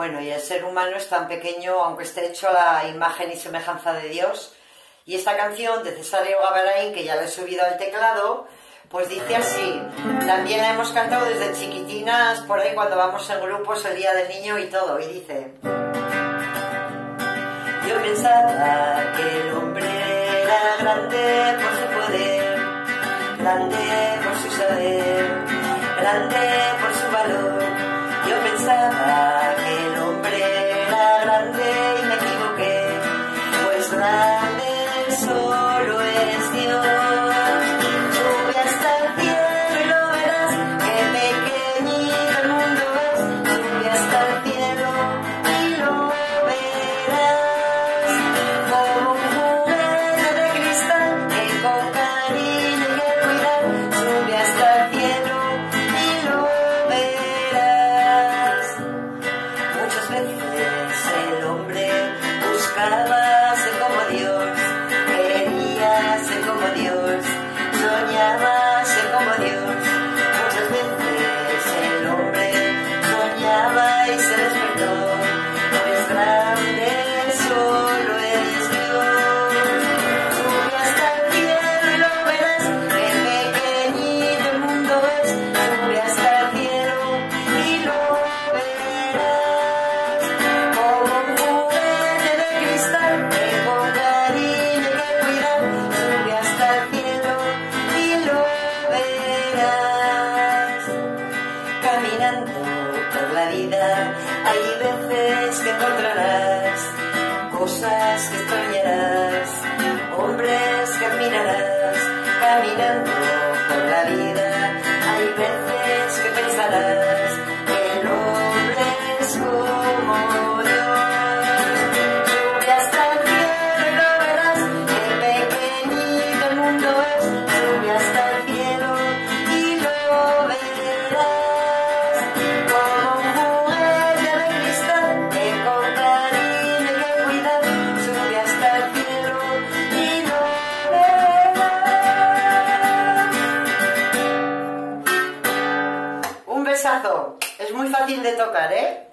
Bueno, y el ser humano es tan pequeño, aunque esté hecho a la imagen y semejanza de Dios. Y esta canción de Cesario Gabarain, que ya la he subido al teclado, pues dice así. También la hemos cantado desde chiquitinas, por ahí cuando vamos en grupos el día del niño y todo. Y dice... Yo pensaba que el hombre era grande por su poder, grande por su saber, grande por su valor. Yo pensaba grande la vida hay veces que encontrarás cosas que extrañarás, hombres que admirarás. Es muy fácil de tocar, ¿eh?